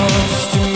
lost